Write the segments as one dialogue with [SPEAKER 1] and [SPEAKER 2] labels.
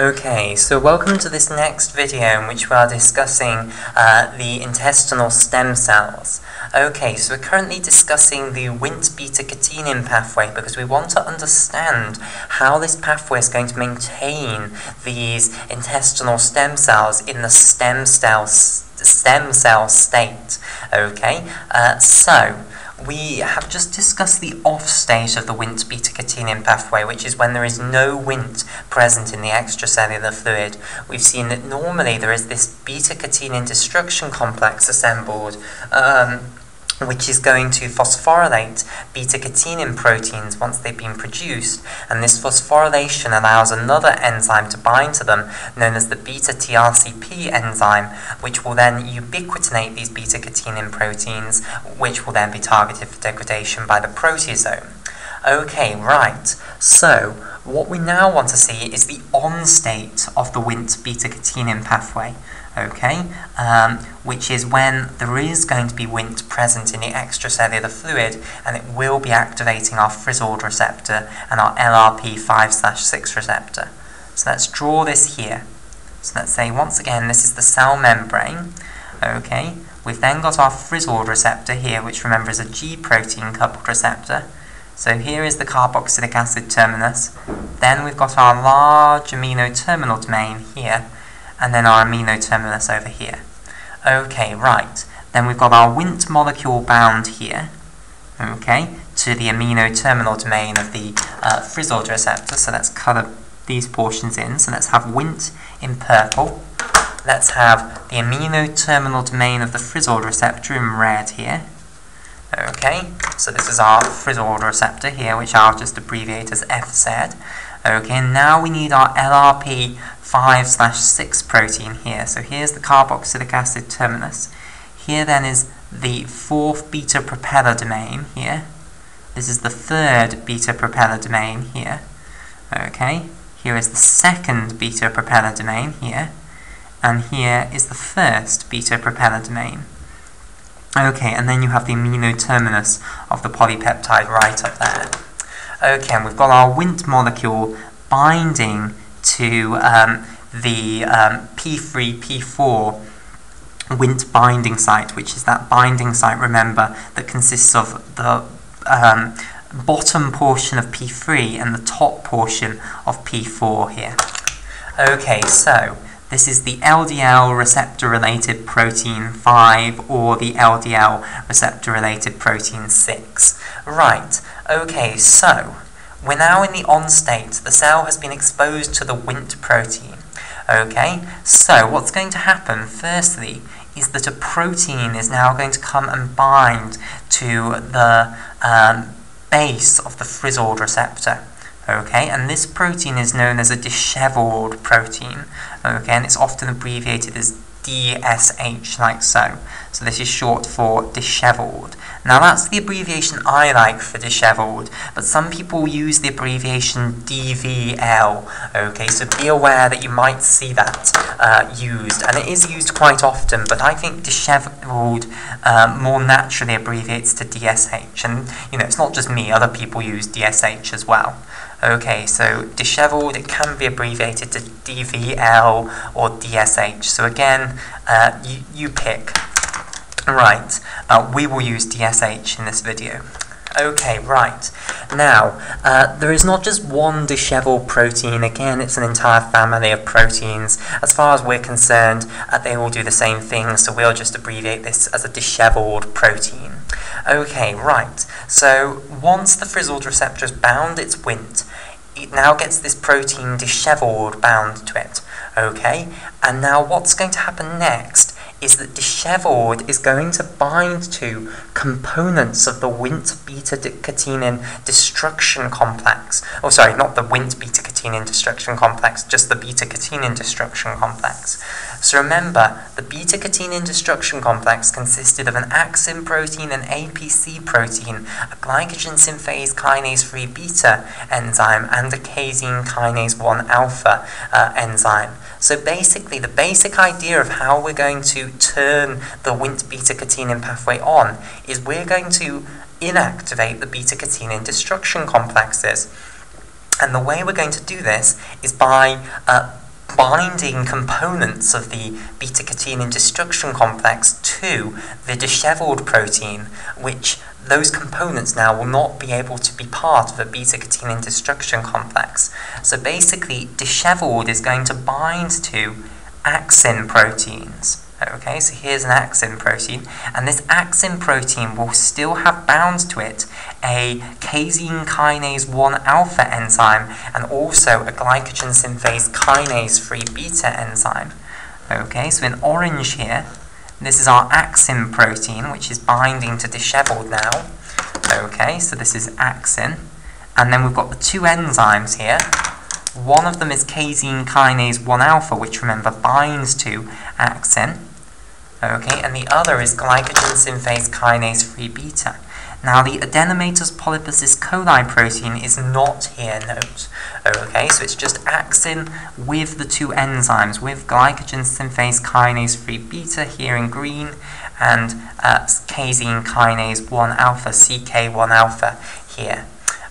[SPEAKER 1] Okay, so welcome to this next video in which we are discussing uh, the intestinal stem cells. Okay, so we're currently discussing the Wnt beta-catenin pathway because we want to understand how this pathway is going to maintain these intestinal stem cells in the stem cell, stem cell state. Okay, uh, so we have just discussed the off state of the Wnt beta-catenin pathway, which is when there is no Wnt present in the extracellular fluid. We've seen that normally there is this beta-catenin destruction complex assembled um, which is going to phosphorylate beta-catenin proteins once they've been produced, and this phosphorylation allows another enzyme to bind to them, known as the beta-TRCP enzyme, which will then ubiquitinate these beta-catenin proteins, which will then be targeted for degradation by the proteasome. Okay, right, so what we now want to see is the on state of the Wnt beta-catenin pathway okay, um, which is when there is going to be Wnt present in the extracellular fluid and it will be activating our frizzled receptor and our LRP5-6 receptor. So let's draw this here. So let's say once again this is the cell membrane, okay, we've then got our frizzled receptor here which remember is a G protein coupled receptor. So here is the carboxylic acid terminus, then we've got our large amino terminal domain here, and then our amino terminus over here. Okay, right. Then we've got our Wnt molecule bound here, okay, to the amino terminal domain of the uh, frizzled receptor. So let's colour these portions in. So let's have Wnt in purple. Let's have the amino terminal domain of the frizzled receptor in red here. Okay, so this is our frizzled receptor here, which I'll just abbreviate as FZ. Okay, now we need our LRP 5 slash 6 protein here. So here's the carboxylic acid terminus. Here then is the fourth beta propeller domain here. This is the third beta propeller domain here. Okay, here is the second beta propeller domain here. And here is the first beta propeller domain. Okay, and then you have the amino terminus of the polypeptide right up there. Okay, and we've got our Wnt molecule binding to um, the um, P3, P4 Wnt binding site, which is that binding site, remember, that consists of the um, bottom portion of P3 and the top portion of P4 here. Okay, so this is the LDL receptor-related protein 5 or the LDL receptor-related protein 6. Right, okay, so we're now in the on state. The cell has been exposed to the Wnt protein. Okay, so what's going to happen, firstly, is that a protein is now going to come and bind to the um, base of the frizzled receptor. Okay, and this protein is known as a disheveled protein. Okay, and it's often abbreviated as DSH, like so. So this is short for disheveled. Now that's the abbreviation I like for disheveled, but some people use the abbreviation DVL. Okay, so be aware that you might see that uh, used, and it is used quite often, but I think disheveled uh, more naturally abbreviates to DSH, and you know, it's not just me, other people use DSH as well. Okay, so disheveled, it can be abbreviated to DVL or DSH. So again, uh, you, you pick. Right, uh, we will use DSH in this video. Okay, right. Now, uh, there is not just one disheveled protein. Again, it's an entire family of proteins. As far as we're concerned, uh, they all do the same thing, so we'll just abbreviate this as a disheveled protein. Okay, right. So, once the frizzled receptor has bound its Wnt, it now gets this protein disheveled bound to it. Okay, and now what's going to happen next is that disheveled is going to bind to components of the Wnt beta-catenin destruction complex. Oh, sorry, not the Wnt beta-catenin destruction complex, just the beta-catenin destruction complex. So remember, the beta-catenin destruction complex consisted of an axin protein, an APC protein, a glycogen synthase kinase 3 beta enzyme, and a casein kinase 1 alpha uh, enzyme. So basically, the basic idea of how we're going to turn the Wnt beta-catenin pathway on is we're going to inactivate the beta-catenin destruction complexes. And the way we're going to do this is by uh, binding components of the beta-catenin destruction complex to the disheveled protein, which those components now will not be able to be part of a beta-catenin destruction complex. So basically, disheveled is going to bind to axin proteins. Okay, so here's an axin protein, and this axin protein will still have bound to it a casein kinase 1 alpha enzyme and also a glycogen synthase kinase 3 beta enzyme. Okay, so in orange here, this is our axin protein, which is binding to disheveled now. Okay, so this is axin. And then we've got the two enzymes here. One of them is casein kinase 1 alpha, which remember binds to axin. Okay, and the other is glycogen synthase kinase 3 beta. Now the adenomatous polyposis coli protein is not here, note. Okay, so it's just axin with the two enzymes, with glycogen synthase kinase 3 beta here in green, and uh, casein kinase 1 alpha, CK1 alpha here.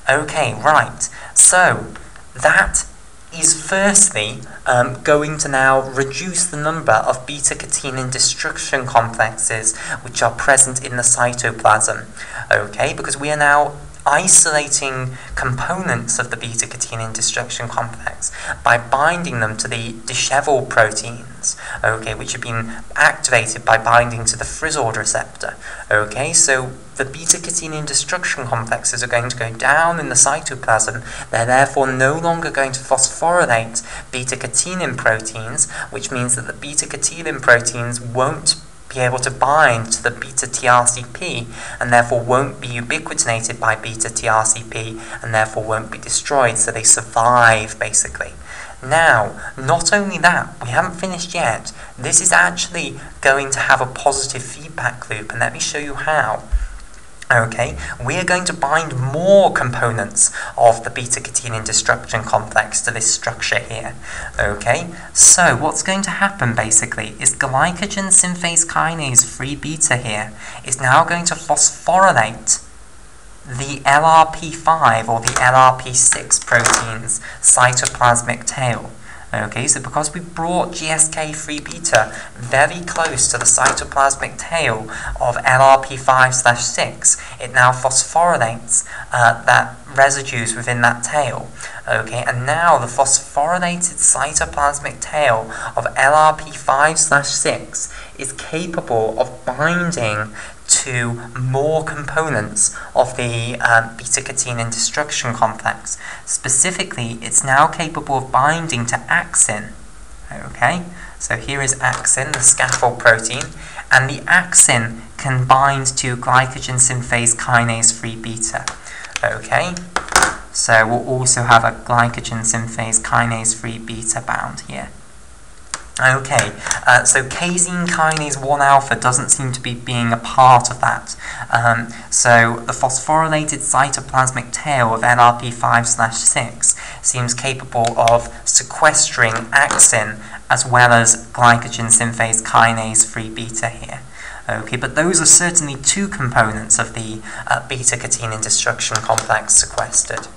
[SPEAKER 1] Okay, right, so that is firstly um, going to now reduce the number of beta-catenin destruction complexes which are present in the cytoplasm. Okay, because we are now isolating components of the beta-catenin destruction complex by binding them to the disheveled proteins, okay, which have been activated by binding to the frizzled receptor. Okay, so the beta-catenin destruction complexes are going to go down in the cytoplasm. They're therefore no longer going to phosphorylate beta-catenin proteins, which means that the beta-catenin proteins won't be able to bind to the beta TRCP and therefore won't be ubiquitinated by beta TRCP and therefore won't be destroyed, so they survive basically. Now, not only that, we haven't finished yet. This is actually going to have a positive feedback loop, and let me show you how. Okay, we are going to bind more components of the beta-catenin destruction complex to this structure here. Okay, so what's going to happen basically is glycogen synthase kinase 3 beta here is now going to phosphorylate the LRP5 or the LRP6 protein's cytoplasmic tail. Okay, so because we brought GSK3 beta very close to the cytoplasmic tail of LRP5-6, it now phosphorylates uh, that residues within that tail. Okay, and now the phosphorylated cytoplasmic tail of LRP5-6 is capable of binding to more components of the um, beta-catenin destruction complex. Specifically, it's now capable of binding to axin. Okay, so here is axin, the scaffold protein, and the axin can bind to glycogen synthase kinase 3 beta. Okay, so we'll also have a glycogen synthase kinase 3 beta bound here. Okay, uh, so casein kinase 1 alpha doesn't seem to be being a part of that. Um, so the phosphorylated cytoplasmic tail of LRP5 6 seems capable of sequestering axin as well as glycogen synthase kinase 3 beta here. Okay, but those are certainly two components of the uh, beta-catenin destruction complex sequestered.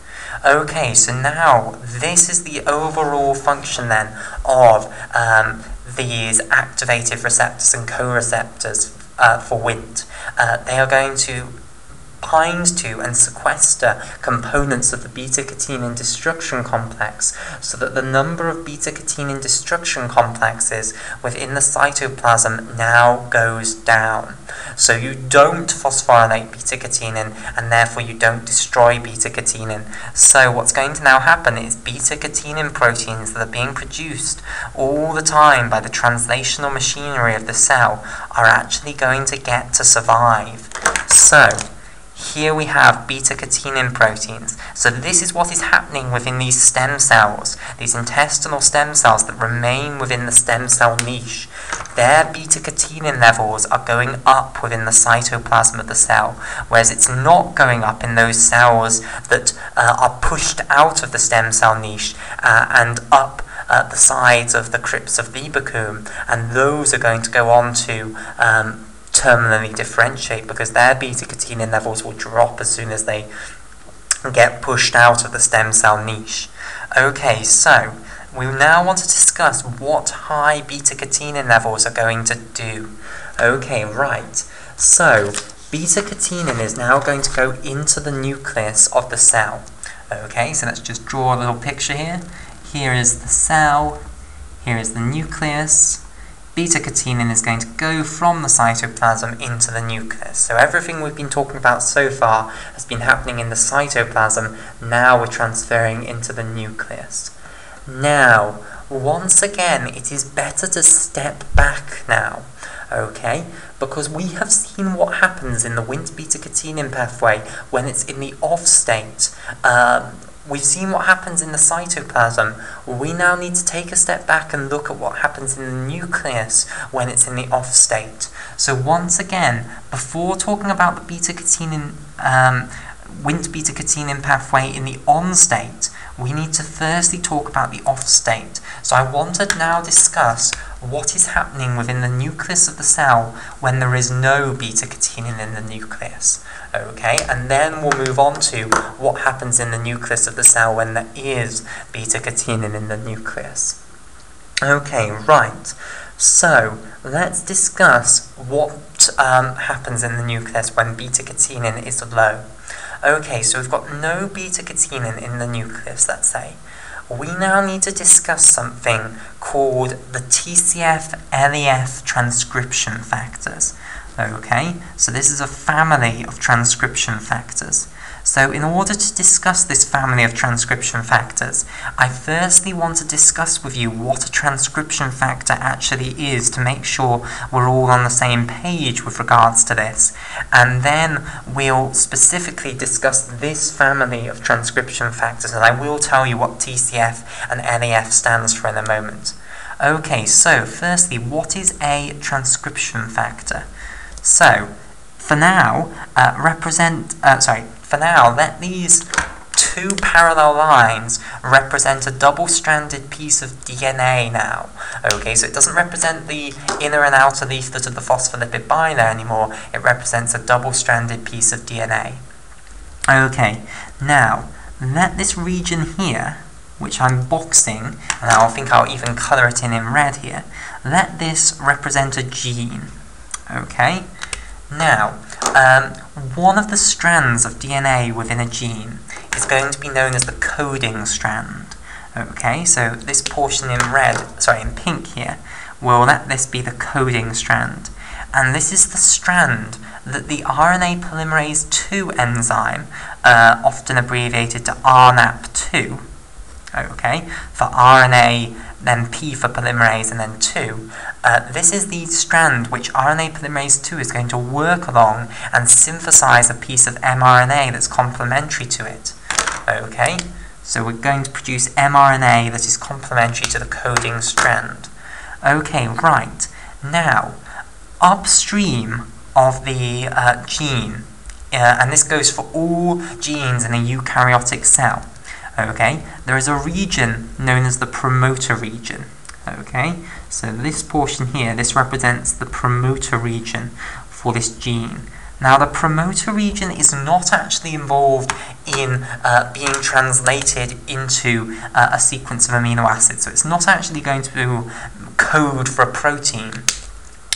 [SPEAKER 1] Okay, so now this is the overall function then of um, these activated receptors and co-receptors uh, for Wnt. Uh, they are going to bind to and sequester components of the beta-catenin destruction complex so that the number of beta-catenin destruction complexes within the cytoplasm now goes down. So you don't phosphorylate beta-catenin and therefore you don't destroy beta-catenin. So what's going to now happen is beta-catenin proteins that are being produced all the time by the translational machinery of the cell are actually going to get to survive. So, here we have beta-catenin proteins. So this is what is happening within these stem cells, these intestinal stem cells that remain within the stem cell niche. Their beta-catenin levels are going up within the cytoplasm of the cell, whereas it's not going up in those cells that uh, are pushed out of the stem cell niche uh, and up at the sides of the crypts of Lieberkühn, and those are going to go on to um, terminally differentiate because their beta-catenin levels will drop as soon as they get pushed out of the stem cell niche. Okay, so we now want to discuss what high beta-catenin levels are going to do. Okay, right. So, beta-catenin is now going to go into the nucleus of the cell. Okay, so let's just draw a little picture here. Here is the cell, here is the nucleus. Beta-catenin is going to go from the cytoplasm into the nucleus. So everything we've been talking about so far has been happening in the cytoplasm, now we're transferring into the nucleus. Now, once again, it is better to step back now okay? Because we have seen what happens in the Wnt beta-catenin pathway when it's in the off state. Um, we've seen what happens in the cytoplasm. We now need to take a step back and look at what happens in the nucleus when it's in the off state. So once again, before talking about the beta-catenin, um, Wnt beta-catenin pathway in the on state, we need to firstly talk about the off state. So I want to now discuss what is happening within the nucleus of the cell when there is no beta-catenin in the nucleus. Okay, and then we'll move on to what happens in the nucleus of the cell when there is beta-catenin in the nucleus. Okay, right. So, let's discuss what um, happens in the nucleus when beta-catenin is low. Okay, so we've got no beta-catenin in the nucleus, let's say we now need to discuss something called the TCF-LEF transcription factors. Okay, so this is a family of transcription factors. So in order to discuss this family of transcription factors, I firstly want to discuss with you what a transcription factor actually is to make sure we're all on the same page with regards to this. And then we'll specifically discuss this family of transcription factors, and I will tell you what TCF and LEF stands for in a moment. Okay, so firstly, what is a transcription factor? So, for now, uh, represent, uh, sorry, for now, let these two parallel lines represent a double-stranded piece of DNA now. Okay, so it doesn't represent the inner and outer leaflet of the phospholipid bilayer anymore, it represents a double-stranded piece of DNA. Okay, now, let this region here, which I'm boxing, and I think I'll even colour it in in red here, let this represent a gene. Okay, now, um, one of the strands of DNA within a gene is going to be known as the coding strand. Okay, so this portion in red, sorry, in pink here, will let this be the coding strand. And this is the strand that the RNA polymerase II enzyme, uh, often abbreviated to RNAP2, okay, for RNA, then P for polymerase, and then 2, uh, this is the strand which RNA polymerase 2 is going to work along and synthesize a piece of mRNA that's complementary to it. Okay, so we're going to produce mRNA that is complementary to the coding strand. Okay, right. Now, upstream of the uh, gene, uh, and this goes for all genes in a eukaryotic cell, okay, there is a region known as the promoter region. Okay, so this portion here, this represents the promoter region for this gene. Now the promoter region is not actually involved in uh, being translated into uh, a sequence of amino acids, so it's not actually going to code for a protein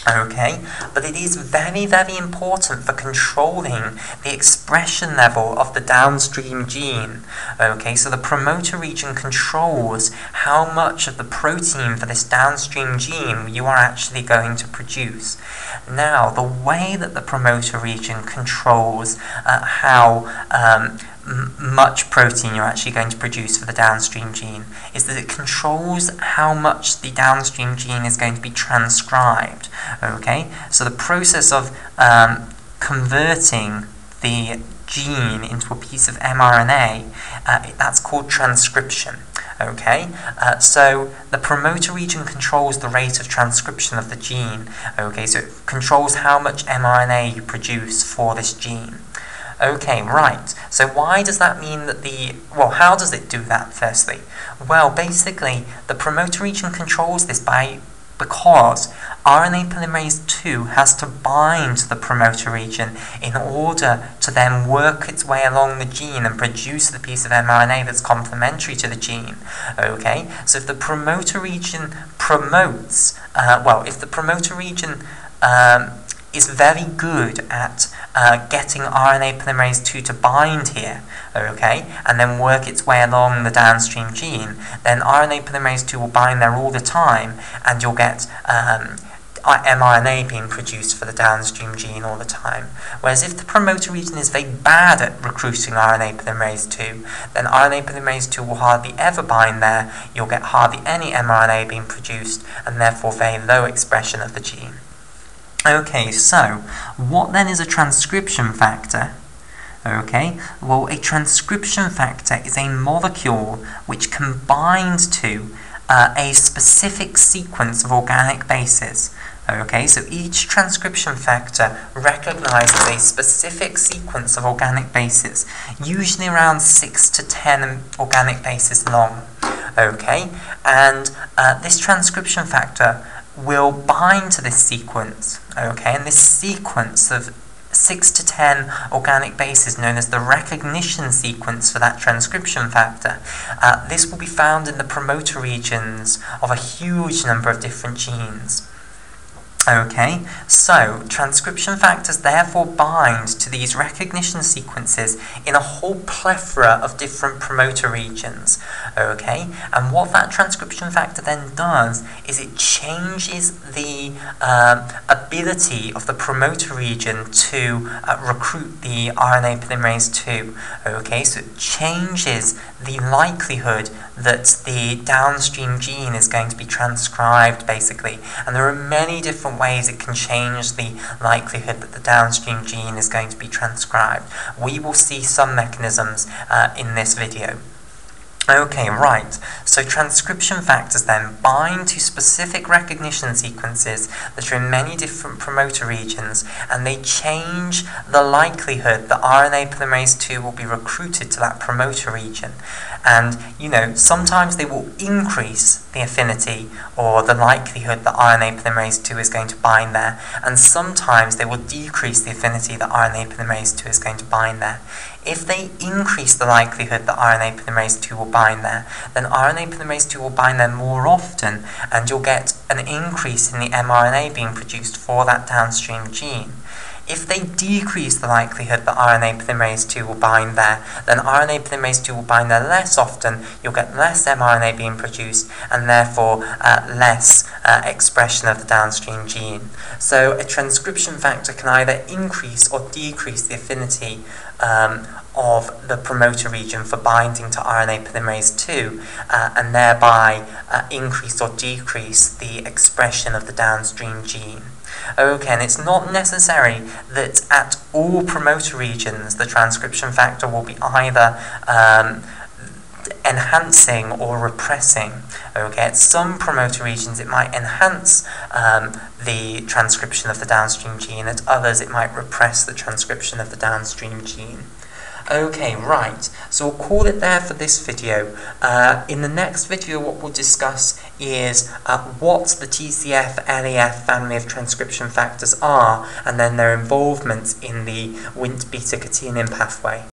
[SPEAKER 1] okay? But it is very, very important for controlling the expression level of the downstream gene, okay? So the promoter region controls how much of the protein for this downstream gene you are actually going to produce. Now, the way that the promoter region controls uh, how um, much protein you're actually going to produce for the downstream gene is that it controls how much the downstream gene is going to be transcribed. Okay, so the process of um, converting the gene into a piece of mRNA, uh, that's called transcription. Okay, uh, so the promoter region controls the rate of transcription of the gene. Okay, so it controls how much mRNA you produce for this gene. Okay, right. So why does that mean that the... Well, how does it do that, firstly? Well, basically, the promoter region controls this by because RNA polymerase 2 has to bind to the promoter region in order to then work its way along the gene and produce the piece of mRNA that's complementary to the gene. Okay, so if the promoter region promotes, uh, well, if the promoter region um, is very good at uh, getting RNA polymerase II to bind here, okay, and then work its way along the downstream gene, then RNA polymerase II will bind there all the time, and you'll get um, mRNA being produced for the downstream gene all the time. Whereas if the promoter region is very bad at recruiting RNA polymerase II, then RNA polymerase II will hardly ever bind there, you'll get hardly any mRNA being produced, and therefore very low expression of the gene. Okay, so what then is a transcription factor? Okay, well a transcription factor is a molecule which combines to uh, a specific sequence of organic bases. Okay, so each transcription factor recognizes a specific sequence of organic bases, usually around 6 to 10 organic bases long. Okay, and uh, this transcription factor will bind to this sequence, okay, and this sequence of 6 to 10 organic bases known as the recognition sequence for that transcription factor. Uh, this will be found in the promoter regions of a huge number of different genes. Okay, so transcription factors therefore bind to these recognition sequences in a whole plethora of different promoter regions. Okay, and what that transcription factor then does is it changes the um, ability of the promoter region to uh, recruit the RNA polymerase II. Okay, so it changes the likelihood that the downstream gene is going to be transcribed basically, and there are many different ways it can change the likelihood that the downstream gene is going to be transcribed. We will see some mechanisms uh, in this video. Okay, right. So transcription factors then bind to specific recognition sequences that are in many different promoter regions, and they change the likelihood that RNA polymerase II will be recruited to that promoter region. And, you know, sometimes they will increase the affinity or the likelihood that RNA polymerase II is going to bind there, and sometimes they will decrease the affinity that RNA polymerase II is going to bind there. If they increase the likelihood that RNA polymerase II will bind there, then RNA polymerase II will bind there more often, and you'll get an increase in the mRNA being produced for that downstream gene. If they decrease the likelihood that RNA polymerase II will bind there, then RNA polymerase II will bind there less often, you'll get less mRNA being produced, and therefore uh, less uh, expression of the downstream gene. So a transcription factor can either increase or decrease the affinity um, of the promoter region for binding to RNA polymerase II, uh, and thereby uh, increase or decrease the expression of the downstream gene. Okay, and it's not necessary that at all promoter regions the transcription factor will be either um, enhancing or repressing. Okay, at some promoter regions it might enhance um, the transcription of the downstream gene, at others it might repress the transcription of the downstream gene. Okay, right, so we'll call it there for this video. Uh, in the next video what we'll discuss is uh, what the TCF-LEF family of transcription factors are and then their involvement in the Wnt beta catenin pathway.